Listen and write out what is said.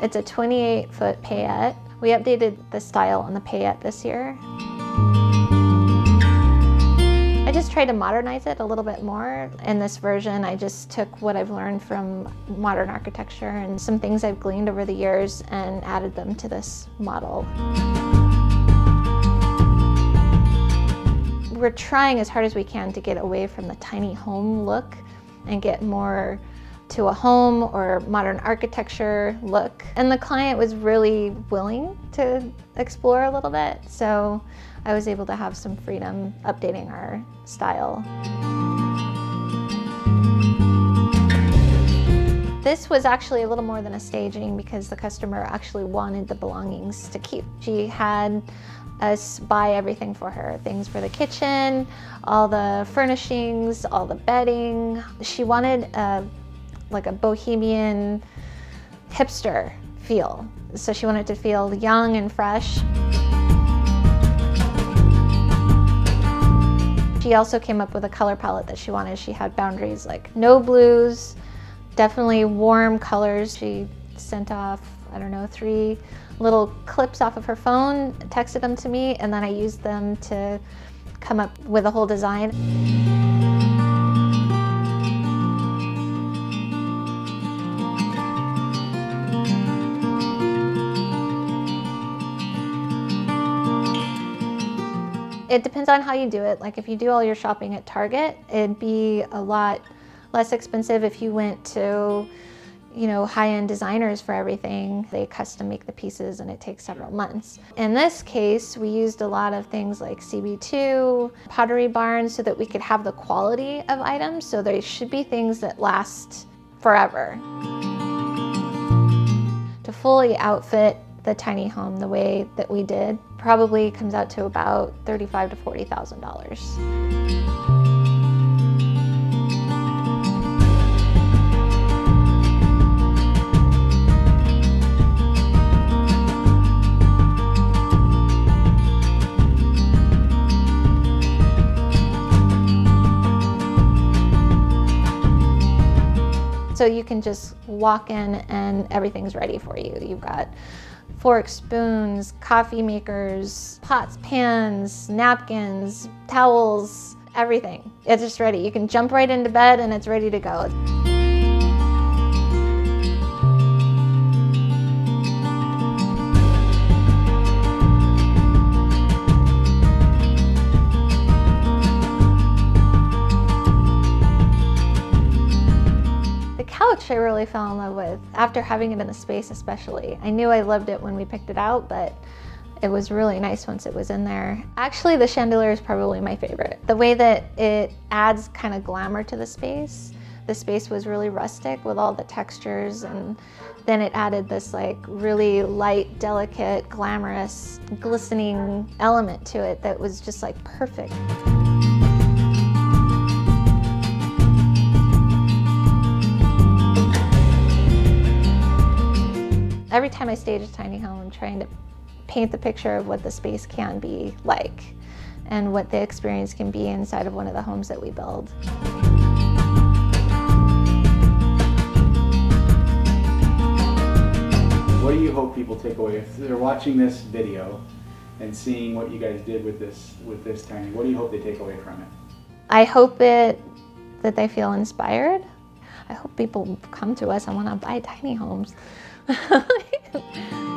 It's a 28 foot payette. We updated the style on the payette this year. I just tried to modernize it a little bit more. In this version, I just took what I've learned from modern architecture and some things I've gleaned over the years and added them to this model. We're trying as hard as we can to get away from the tiny home look and get more to a home or modern architecture look. And the client was really willing to explore a little bit, so I was able to have some freedom updating our style. This was actually a little more than a staging because the customer actually wanted the belongings to keep. She had us buy everything for her, things for the kitchen, all the furnishings, all the bedding. She wanted a like a bohemian hipster feel. So she wanted to feel young and fresh. She also came up with a color palette that she wanted. She had boundaries like no blues, definitely warm colors. She sent off, I don't know, three little clips off of her phone, texted them to me, and then I used them to come up with a whole design. It depends on how you do it. Like if you do all your shopping at Target, it'd be a lot less expensive if you went to, you know, high-end designers for everything. They custom make the pieces and it takes several months. In this case, we used a lot of things like CB2, Pottery Barn, so that we could have the quality of items. So there should be things that last forever. To fully outfit the tiny home the way that we did probably comes out to about thirty-five to forty thousand dollars. So you can just walk in and everything's ready for you. You've got forks, spoons, coffee makers, pots, pans, napkins, towels, everything. It's just ready. You can jump right into bed and it's ready to go. I really fell in love with, after having it in the space especially. I knew I loved it when we picked it out, but it was really nice once it was in there. Actually, the chandelier is probably my favorite. The way that it adds kind of glamour to the space. The space was really rustic with all the textures and then it added this like really light, delicate, glamorous, glistening element to it that was just like perfect. Every time I stage a tiny home, I'm trying to paint the picture of what the space can be like and what the experience can be inside of one of the homes that we build. What do you hope people take away if they're watching this video and seeing what you guys did with this with this tiny? What do you hope they take away from it? I hope it that they feel inspired. I hope people come to us and want to buy tiny homes. はい。